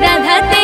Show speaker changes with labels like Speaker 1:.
Speaker 1: রাধাতে